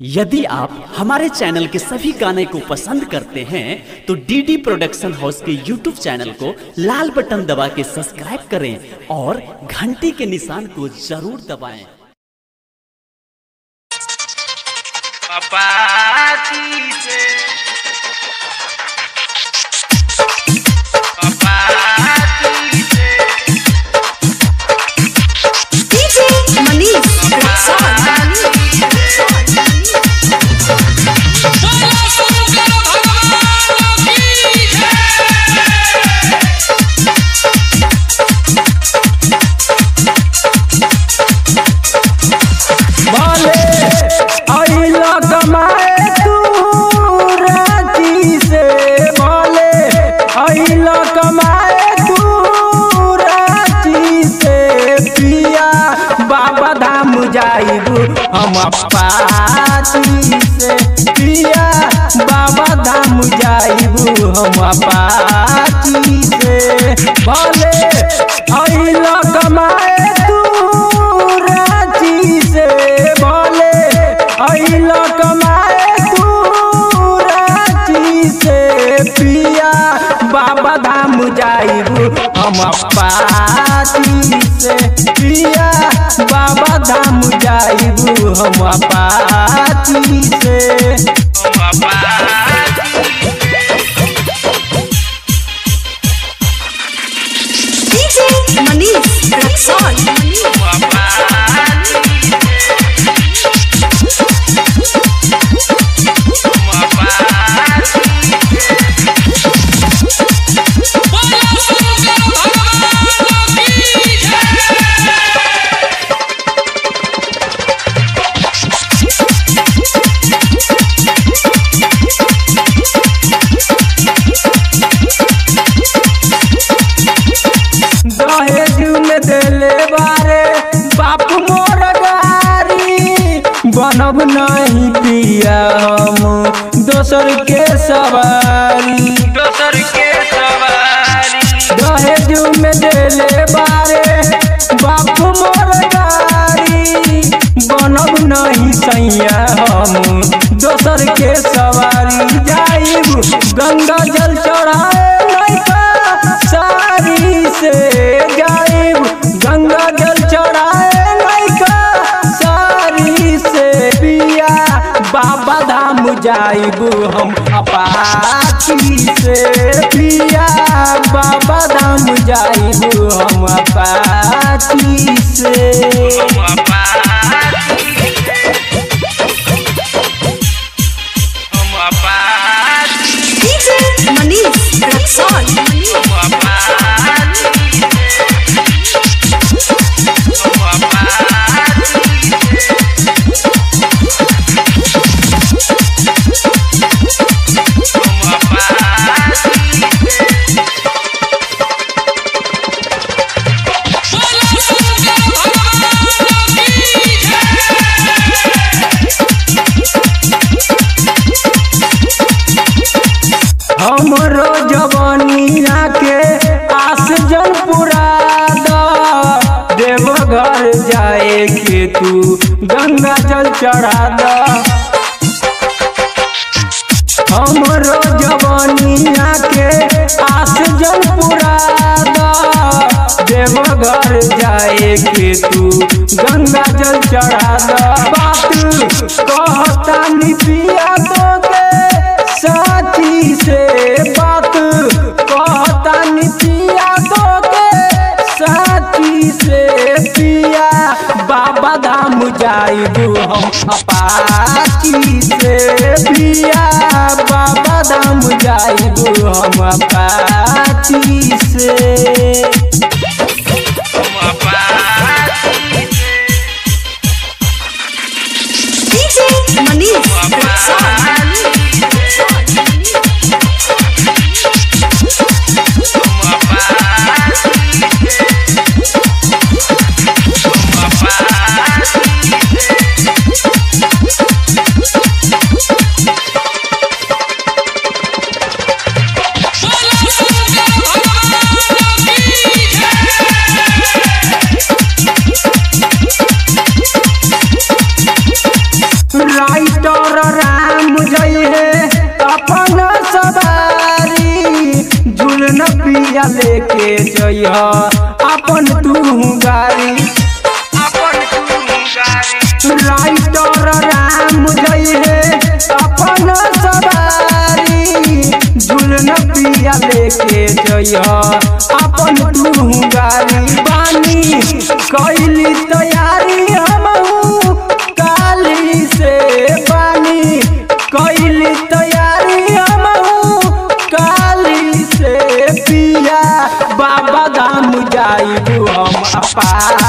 यदि आप हमारे चैनल के सभी गाने को पसंद करते हैं तो डीडी प्रोडक्शन हाउस के यूट्यूब चैनल को लाल बटन दबा के सब्सक्राइब करें और घंटी के निशान को ज़रूर दबाएँ। Papaci पिया बाबा धाम जाइबू हम अपाची से पिया बाबा धाम जाइबू हम अपाची से भले अइला कमाए तू से, भले रांची से पिया, बाबा धाम जाइबू हम अपाची से धाम जाइबू हम पाती से। DJ बनब नहीं पिया हम। दोसर के सवारी। दोसर के सवारी। दहेज में देले बारे बाप मोर गारी बनब नहीं सैया हम। दोसर के सवारी। जाइब गंगा जल चढ़ाए। बाबा धाम जाइबू हम अपाची से। पिया बाबा धाम जाइबू हम अपाची से। तू गंगा जल चढ़ा द हमरो जवानिया के आस जल पुरा देवघर जाए के तू गंगा जल चढ़ा द बात कहता निपिया तो बाबा धाम जाइबू हम अपाची से पिया बाबा धाम जाइबू हम अपाची से लेके जय अपन तू गाड़ी। राइटर राम अपन सवारी। पिया लेके जय अपन तू गाड़ी। बानी कैली तैयारी। हम